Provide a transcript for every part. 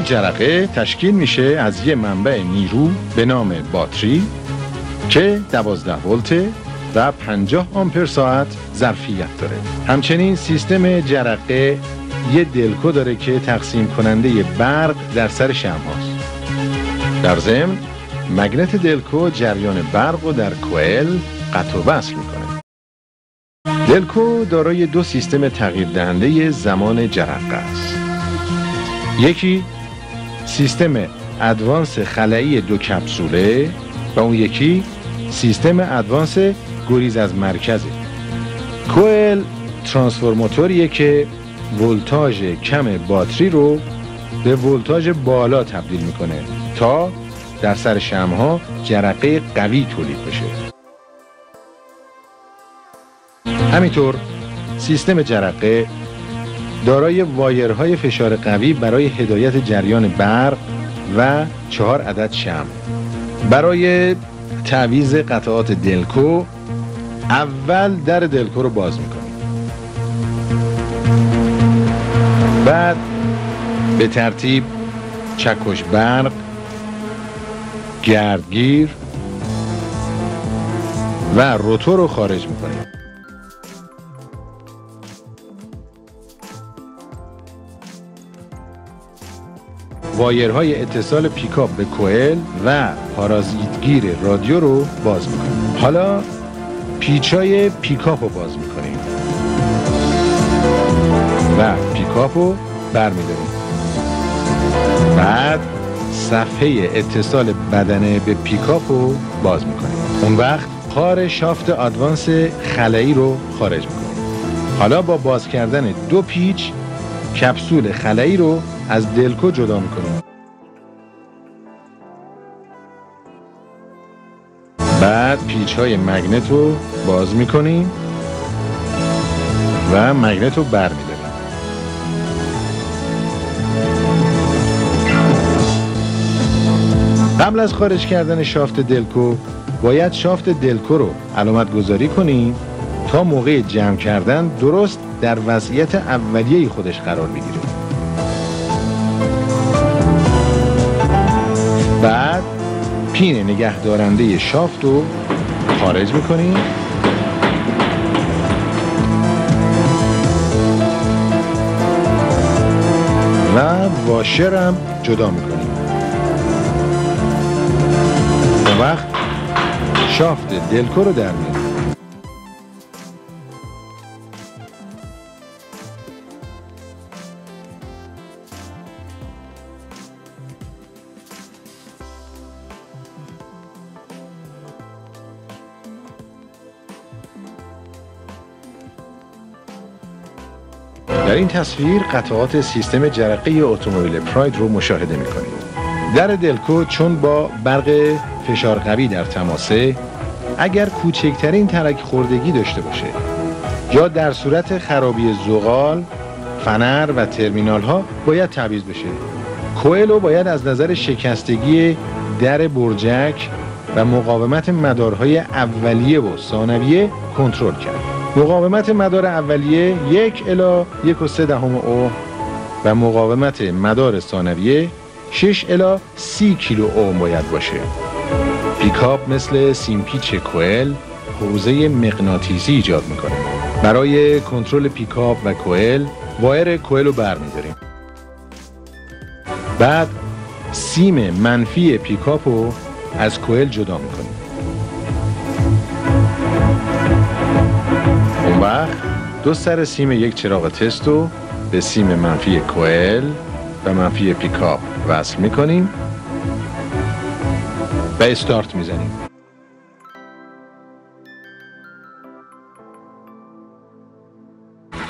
جرقه تشکیل میشه از یه منبع نیرو به نام باتری که 12 ولته و 50 آمپر ساعت ظرفیت داره. همچنین سیستم جرقه یه دلکو داره که تقسیم کننده برق در سر شم هاست. در ضمن مگنت دلکو جریان برق و در کوئل قطع و وصل می‌کنه. دلکو دارای دو سیستم تغییر دهنده زمان جرقه است. یکی سیستم ادوانس خلایی دو کپسوله و اون یکی سیستم ادوانس گریز از مرکزه. کوئل ترانسفورماتوریه که ولتاژ کم باتری رو به ولتاژ بالا تبدیل می‌کنه تا در سر شمها جرقه قوی تولید بشه. همینطور سیستم جرقه دارای وایرهای فشار قوی برای هدایت جریان برق و چهار عدد شم. برای تعویز قطعات دلکو اول در دلکو رو باز می‌کنیم. بعد به ترتیب چکش برق گردگیر و روتور رو خارج می‌کنیم. وایرهای اتصال پیکاپ به کوئل و پارازیتگیر رادیو رو باز می‌کنیم. حالا پیچای پیکاپ رو باز می‌کنیم. و پیکاپ رو برمیداریم. بعد صفحه اتصال بدنه به پیکاپ رو باز می‌کنیم. اون وقت خار شافت آدوانس خلایی رو خارج می‌کنیم. حالا با باز کردن دو پیچ کپسول خلایی رو از دلکو جدا می‌کنیم. بعد پیچ های مگنت رو باز می‌کنیم و مگنت رو بر میداریم. قبل از خارج کردن شافت دلکو باید شافت دلکو رو علامت گذاری کنیم تا موقع جمع کردن درست در وضعیت اولیه خودش قرار بگیره. پین نگه دارنده شافت رو خارج می‌کنیم. و واشرم جدا می‌کنیم. وقت شافت دلکو رو در میاریم در این تصویر قطعات سیستم جرقه اتومبیل پراید رو مشاهده می‌کنید در دلکو چون با برق فشار قوی در تماسه اگر کوچکترین ترک خوردگی داشته باشه یا در صورت خرابی زغال فنر و ترمینال ها باید تعویض بشه. کوئلو باید از نظر شکستگی در برجک و مقاومت مدارهای اولیه و ثانویه کنترل کرد. مقاومت مدار اولیه یک الا یک و سه دهم اهم و مقاومت مدار ثانویه 6 الا 30 کیلو اهم باید باشه. پیکاپ مثل سیم‌پیچ کوئل حوزه مغناطیسی ایجاد می‌کنه. برای کنترل پیکاپ و کوئل وایر کوئل رو برمیداریم بعد سیم منفی پیکاپ رو از کوئل جدا می‌کنیم. اون وقت دو سر سیم یک چراغ تست رو به سیم منفی کوئل و منفی پیکاپ وصل می‌کنیم و استارت می‌زنیم.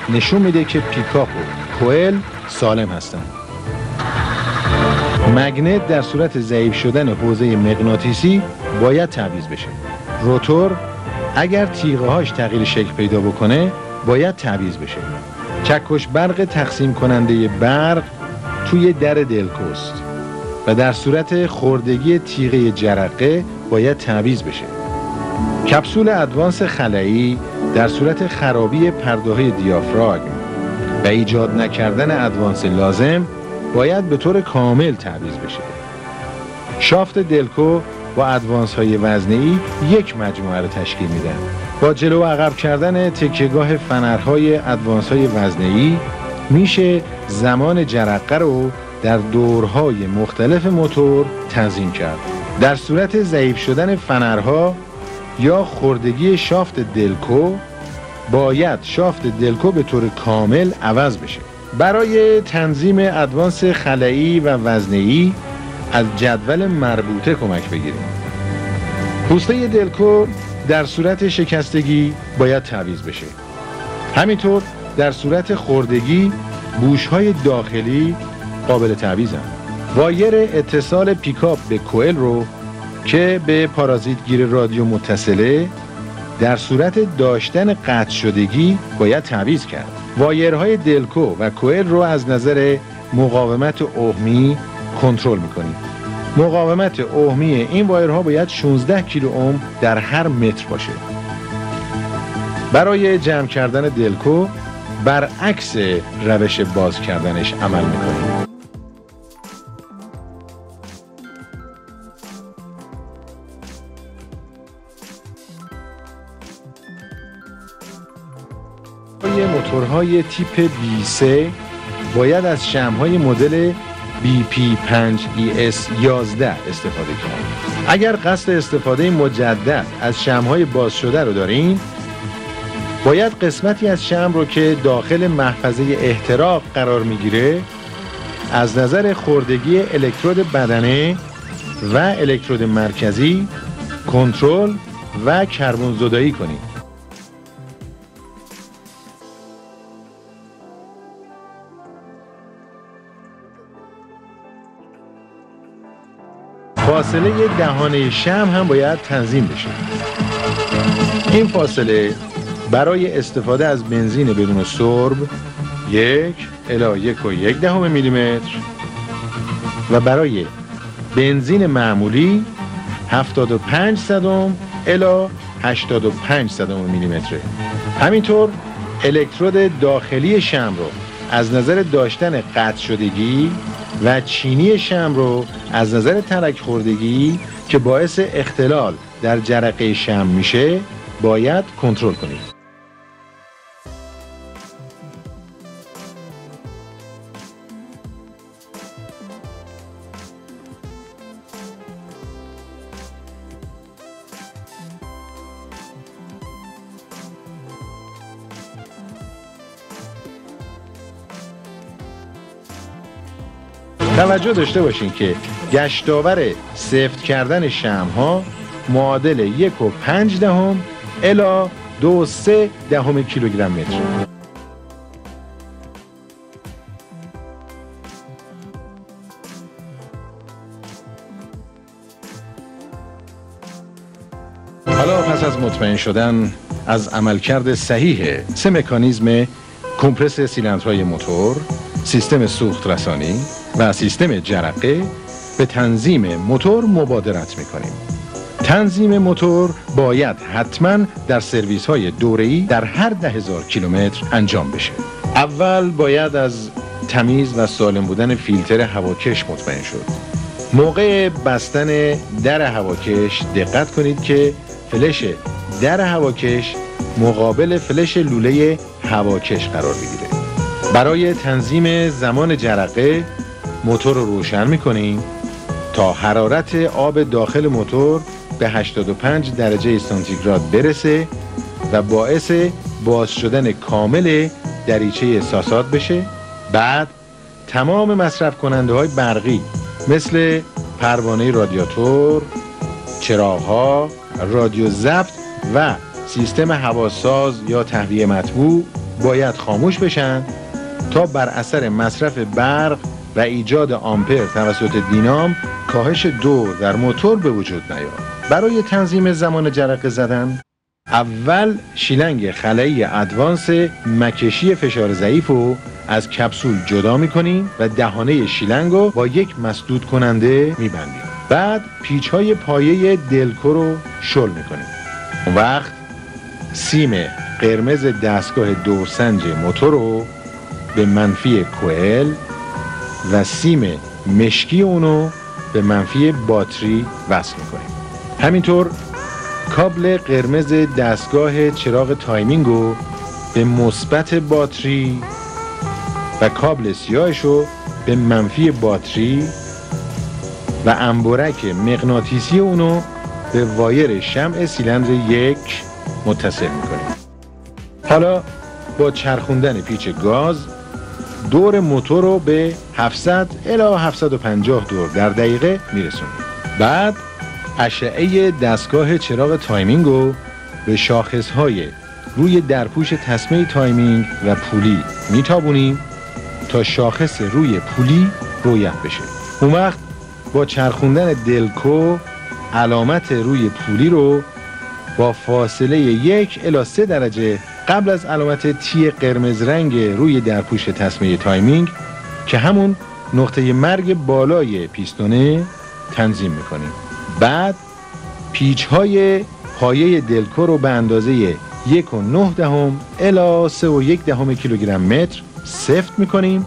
نشون میده که پیکاپ و کوئل سالم هستن. مگنت در صورت ضعیف شدن حوزه مغناطیسی باید تعویض بشه. روتور اگر تیغه هاش تغییر شکل پیدا بکنه باید تعویض بشه. چکش برق تقسیم کننده برق توی در دلکوست و در صورت خوردگی تیغه جرقه باید تعویض بشه. کپسول ادوانس خلایی در صورت خرابی پرده های دیافراگم و ایجاد نکردن ادوانس لازم باید به طور کامل تعویض بشه. شافت دلکو با ادوانس های وزنی یک مجموعه رو تشکیل میدن. با جلو و عقب کردن تکیگاه فنرهای ادوانس های وزنی میشه زمان جرقه رو در دورهای مختلف موتور تنظیم کرد. در صورت ضعیف شدن فنرها یا خوردگی شافت دلکو باید شافت دلکو به طور کامل عوض بشه. برای تنظیم ادوانس خلایی و وزنی از جدول مربوطه کمک بگیریم. پوسته دلکو در صورت شکستگی باید تعویض بشه. همینطور در صورت خوردگی بوش های داخلی قابل تعویزن وایر اتصال پیکاپ به کوئل رو که به پارازیت گیر رادیو متصله در صورت داشتن قطع شدگی باید تعویض کرد. وایرهای دلکو و کوئل رو از نظر مقاومت عهمی کنترل می‌کنیم مقاومت عهمی این وایرها باید 16 کیلو اوم در هر متر باشه. برای جمع کردن دلکو برعکس روش باز کردنش عمل می‌کنیم موتورهای تیپ B3 باید از شمهای مدل BP5ES 11 استفاده کرد. اگر قصد استفاده مجدد از شمهای باز شده رو دارین باید قسمتی از شم رو که داخل محفظه احتراق قرار می‌گیره از نظر خوردگی الکترود بدنه و الکترود مرکزی کنترل و کربن زدایی کنید. فاصله دهانه شم هم باید تنظیم بشه. این فاصله برای استفاده از بنزین بدون سرب یک الا یک و یک دهم میلیمتر و برای بنزین معمولی 75 صدم الا 85 صدم میلیمتره. همینطور الکترود داخلی شم رو از نظر داشتن قطع شدگی و چینی شم رو از نظر ترک خوردگی که باعث اختلال در جرقه شم میشه باید کنترل کنید. توجه داشته باشین که گشتاور سفت کردن ها معادل یک و پنج دهم الا دو سه دهم کیلوگرم متر. حالا پس از مطمئن شدن از عملکرد صحیح سه مکانیزم کمپرس سیلندرهای موتور سیستم سوخت رسانی و سیستم جرقه به تنظیم موتور مبادرت می‌کنیم. تنظیم موتور باید حتما در سرویس های دوره‌ای در هر ده هزار کیلومتر انجام بشه. اول باید از تمیز و سالم بودن فیلتر هواکش مطمئن شد. موقع بستن در هواکش دقت کنید که فلش در هواکش مقابل فلش لوله هواکش قرار بگیره برای تنظیم زمان جرقه موتور رو روشن می‌کنیم تا حرارت آب داخل موتور به 85 درجه سانتیگراد برسه و باعث باز شدن کامل دریچه احساسات بشه. بعد تمام مصرف کننده های برقی مثل پروانه رادیاتور، چراغها، رادیو ضبط و سیستم هواساز یا تهویه مطبوع باید خاموش بشن تا بر اثر مصرف برق و ایجاد آمپر توسط دینام کاهش دور در موتور به وجود نیاد برای تنظیم زمان جرقه زدن اول شیلنگ خلایی ادوانس مکشی فشار ضعیف رو از کپسول جدا می‌کنیم و دهانه شیلنگ رو با یک مسدود کننده میبندیم. بعد پیچ های پایه دلکو رو شل می‌کنیم. اون وقت سیم قرمز دستگاه دورسنج موتور رو به منفی کوئل و سیم مشکی اونو به منفی باتری وصل می‌کنیم. همینطور کابل قرمز دستگاه چراغ تایمینگ رو به مثبت باتری و کابل سیاهش رو به منفی باتری و انبرک مغناطیسی اونو به وایر شمع سیلندر یک متصل می‌کنیم. حالا با چرخوندن پیچ گاز دور موتور رو به 700 الی 750 دور در دقیقه میرسونیم. بعد اشعه دستگاه چراغ تایمینگ رو به شاخص های روی درپوش تسمه تایمینگ و پولی میتابونیم تا شاخص روی پولی رویت بشه. اون وقت با چرخوندن دلکو علامت روی پولی رو با فاصله یک الی سه درجه قبل از علامت T قرمز رنگ روی درپوش تسمه تایمینگ که همون نقطه مرگ بالای پیستونه تنظیم می‌کنیم. بعد پیچ های پایه دلکو رو به اندازه یک و نه دهم الا سه و یک دهم کیلوگرم متر سفت می‌کنیم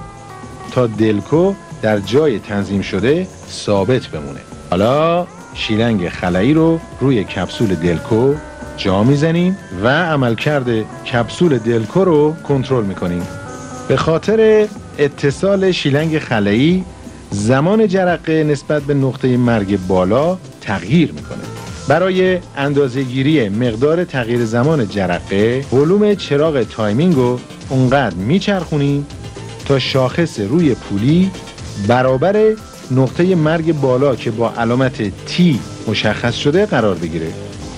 تا دلکو در جای تنظیم شده ثابت بمونه. حالا شیلنگ خلایی رو روی کپسول دلکو جا می‌زنیم و عملکرد کپسول دلکو رو کنترل می‌کنیم. به خاطر اتصال شیلنگ خلایی زمان جرقه نسبت به نقطه مرگ بالا تغییر می‌کنه. برای اندازهگیری مقدار تغییر زمان جرقه ولوم چراغ تایمینگ رو اونقدر میچرخونیم تا شاخص روی پولی برابر نقطه مرگ بالا که با علامت T مشخص شده قرار بگیره.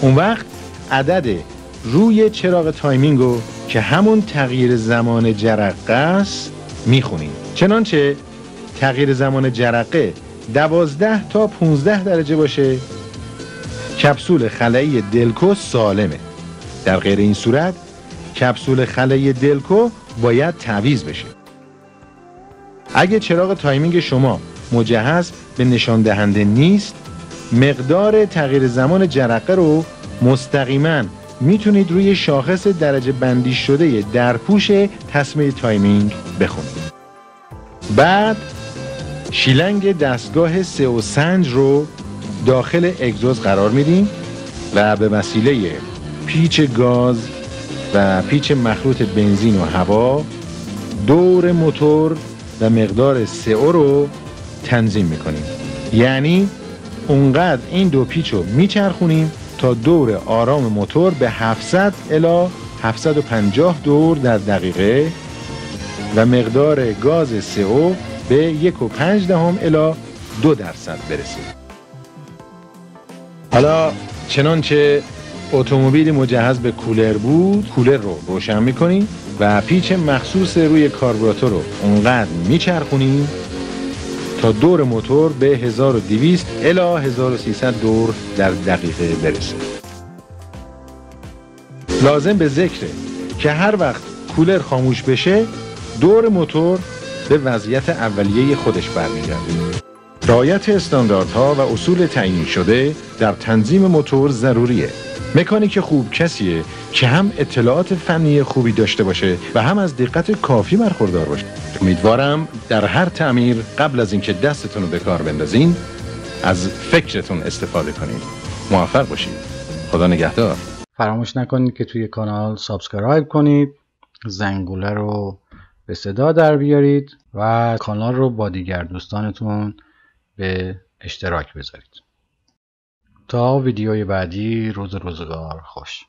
اون وقت عدد روی چراغ تایمینگ رو که همون تغییر زمان جرقه است می‌خونیم. چنانچه تغییر زمان جرقه دوازده تا 15 درجه باشه کپسول خلایی دلکو سالمه. در غیر این صورت کپسول خلایی دلکو باید تعویز بشه. اگه چراغ تایمینگ شما مجهز به نشان دهنده نیست مقدار تغییر زمان جرقه رو مستقیما می‌تونید روی شاخص درجه بندی شده درپوش تسمه تایمینگ بخونید. بعد شیلنگ دستگاه CO سنج رو داخل اگزوز قرار میدیم و به وسیله پیچ گاز و پیچ مخلوط بنزین و هوا دور موتور و مقدار CO رو تنظیم می‌کنیم. یعنی اونقدر این دو پیچ رو میچرخونیم تا دور آرام موتور به 700 الا 750 دور در دقیقه و مقدار گاز CO به یک و پنج دهم الا دو درصد برسه حالا چنانچه اتومبیل مجهز به کولر بود کولر رو روشن می‌کنیم و پیچ مخصوص روی کاربراتور رو اونقدر میچرخونیم تا دور موتور به 1200 الا 1300 دور در دقیقه برسه. لازم به ذکره که هر وقت کولر خاموش بشه دور موتور به وضعیت اولیه خودش برمیگرده. رعایت استانداردها و اصول تعیین شده در تنظیم موتور ضروریه. مکانیک خوب کسیه که هم اطلاعات فنی خوبی داشته باشه و هم از دقت کافی برخوردار باشه. امیدوارم در هر تعمیر قبل از اینکه دستتون رو به کار بندازین از فکرتون استفاده کنید موفق باشید خدا نگهدار. فراموش نکنید که توی کانال subscribe کنید زنگوله رو به صدا در بیارید و کانال رو با دیگر دوستانتون به اشتراک بذارید. تا ویدیوی بعدی روز و روزگار خوش.